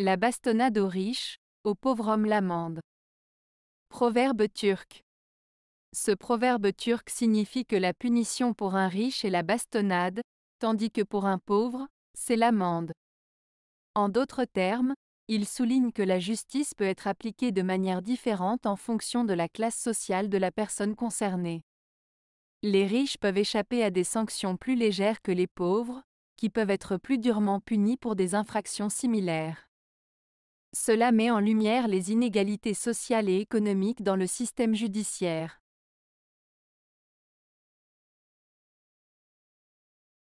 La bastonnade aux riches, au pauvre homme l'amende. Proverbe turc. Ce proverbe turc signifie que la punition pour un riche est la bastonnade, tandis que pour un pauvre, c'est l'amende. En d'autres termes, il souligne que la justice peut être appliquée de manière différente en fonction de la classe sociale de la personne concernée. Les riches peuvent échapper à des sanctions plus légères que les pauvres, qui peuvent être plus durement punis pour des infractions similaires. Cela met en lumière les inégalités sociales et économiques dans le système judiciaire.